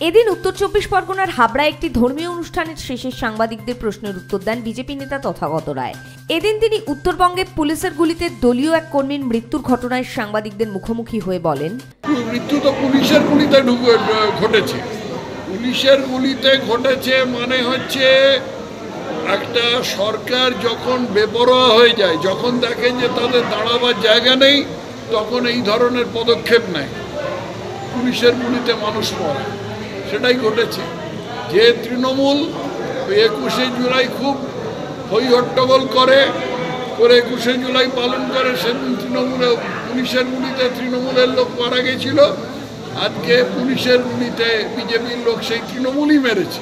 এদিন উত্তর চব্বিশ পরগনার হাবড়ায় একটি ধর্মীয় অনুষ্ঠানের শেষে সাংবাদিকদের প্রশ্নের উত্তর দেন বিজেপি নেতা তথাগত রায়। এদিন তিনি উত্তরবঙ্গে পুলিশের গুলিতে দলীয় এক কর্মীর মৃত্যুর ঘটনায় সাংবাদিকদের মুখোমুখি হয়ে বলেন, মৃত্যু তো পুলিশের গুলিতে ঘটেছে। পুলিশের গুলিতে ঘটেছে মানে হচ্ছে একটা সরকার যখন বেপরোয়া হয়ে যায়, যখন দেখে যে তাদের দাঁড়াবার জায়গা নেই, তখন এই ধরনের পদক্ষেপ নেয়। পুলিশের গুলিতে মানুষ মরে। সেটাই ঘটেছে। যে তৃণমূল একুশে জুলাই খুব হই হট্টগোল করে করে একুশে জুলাই পালন করে, সেদিন তৃণমূলে, পুলিশের গুলিতে তৃণমূলের লোক মারা গেছিল। আজকে পুলিশের গুলিতে বিজেপির লোক সেই তৃণমূলই মেরেছে।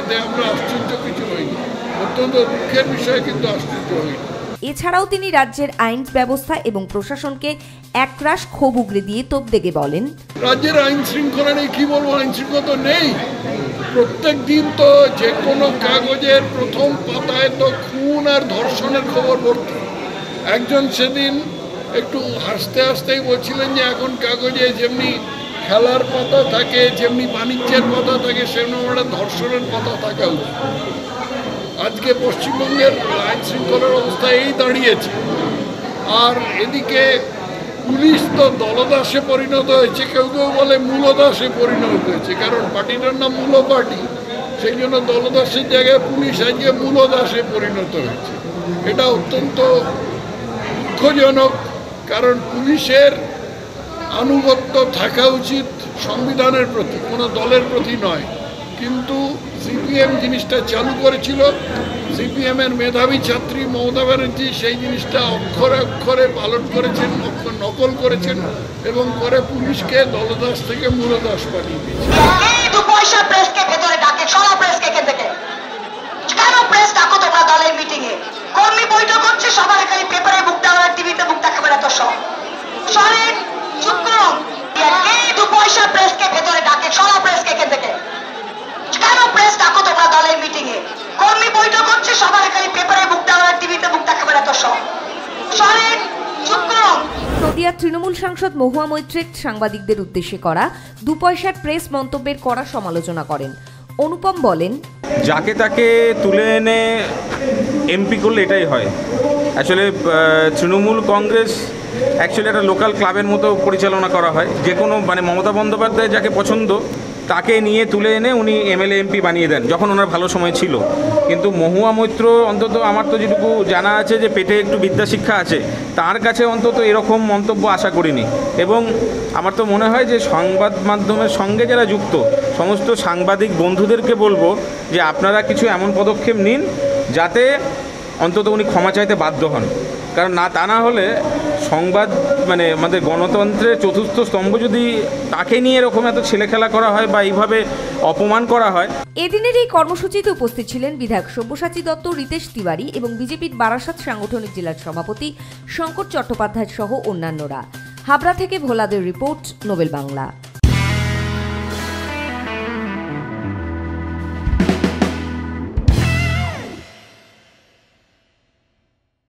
এতে আমরা আশ্চর্য কিছু হইনি। অত্যন্ত দুঃখের বিষয়ে, কিন্তু আশ্চর্য হইনি। এছাড়াও তিনি রাজ্যের আইন ব্যবস্থা এবং প্রশাসনকে একরাশ ক্ষোভ উগরে দিয়ে তোপ দেগে বলেন। রাজ্যের আইন শৃঙ্খলা নেই কি বলব? আইন শৃঙ্খলা তো নেই। প্রত্যেক দিন তো যে কোনো কাগজের প্রথম পাতায় তো খুন আর ধর্ষণের খবর ভর্তি একজন সেদিন একটু হাসতে হাসতেই বলছিলেন যে, এখন কাগজে যেমনি খেলার পাতা থাকে, যেমনি বাণিজ্যের পাতা থাকে একটা ধর্ষণের পাতা থাকা উচিত আজকে পশ্চিমবঙ্গের আইন শৃঙ্খলার অবস্থা এই দাঁড়িয়েছে। আর এদিকে পুলিশ তো দলদাসে পরিণত হয়েছে, কেউ কেউ বলে মূলদাসে পরিণত হয়েছে, কারণ পার্টিটার নাম মূল পার্টি। সেই জন্য দলদাসের জায়গায় পুলিশ আজকে মূলদাসে পরিণত হয়েছে। এটা অত্যন্ত দুঃখজনক, কারণ পুলিশের আনুগত্য থাকা উচিত সংবিধানের প্রতি, কোনো দলের প্রতি নয়। কিন্তু সিপিএম জিনিসটা চালু করেছিল। সিপিএমের মেধাবী ছাত্রী মমতা ব্যানার্জি সেই জিনিসটা অক্ষরে অক্ষরে পালন করেছেন নকল করেছেন এবং পরে পুলিশকে দলদাস থেকে মূলদাস বানিয়ে দিয়েছে এই দু পয়সা প্রেসকে ভেতরে ডাকে, সরা প্রেসকে এখান থেকে। কেন প্রেস ডাকো তোমরা দলের মিটিং এ কর্মী বৈঠক হচ্ছে, সবার খালি পেপারে মুখ টিভিতে মুখ দেখাবে না সব সরেন চুপ করুন এই দু পয়সা প্রেসকে ভেতরে ডাকে সরা প্রেসকে এখান থেকে কেন প্রেস ডাকো তোমরা দলের মিটিং এ কর্মী বৈঠক হচ্ছে সবার খালি পেপারে মুখ দেওয়া টিভিতে মুখ দেখাবে না তো সব সরেন চুপ করুন নদিয়ার তৃণমূল সাংসদ মহুয়া মৈত্রেক সাংবাদিকদের উদ্দেশ্যে করা দু পয়সার প্রেস মন্তব্যের কড়া সমালোচনা করেন। অনুপম বলেন, যাকে তাকে তুলে এনে এমপি করলে এটাই হয়। আসলে তৃণমূল কংগ্রেস অ্যাকচুয়ালি একটা লোকাল ক্লাবের মতো পরিচালনা করা হয়। যে কোনো মানে মমতা বন্দ্যোপাধ্যায় যাকে পছন্দ তাকে নিয়ে তুলে এনে উনি এমএলএ, এমপি বানিয়ে দেন, যখন ওনার ভালো সময় ছিল। কিন্তু মহুয়া মৈত্র অন্তত, আমার তো যেটুকু জানা আছে যে পেটে একটু বিদ্যাশিক্ষা আছে, তার কাছে অন্তত এরকম মন্তব্য আশা করিনি। এবং আমার তো মনে হয় যে সংবাদ মাধ্যমের সঙ্গে যারা যুক্ত, সমস্ত সাংবাদিক বন্ধুদেরকে বলব যে আপনারা কিছু এমন পদক্ষেপ নিন, যাতে অন্তত উনি ক্ষমা চাইতে বাধ্য হন। কারণ না, তা না হলে সংবাদ মানে আমাদের গণতন্ত্রের চতুর্থ স্তম্ভ যদি তাকে নিয়ে এরকম এত ছেলেখেলা করা হয় বা এইভাবে অপমান করা হয়। এদিনের এই কর্মসূচিতে উপস্থিত ছিলেন বিধায়ক সব্যসাচী দত্ত, রিতেশ তিওয়ারি এবং বিজেপির বারাসাত সাংগঠনিক জেলার সভাপতি শঙ্কর চট্টোপাধ্যায় সহ অন্যান্যরা। হাবড়া থেকে ভোলাদের রিপোর্ট, নোবেল বাংলা।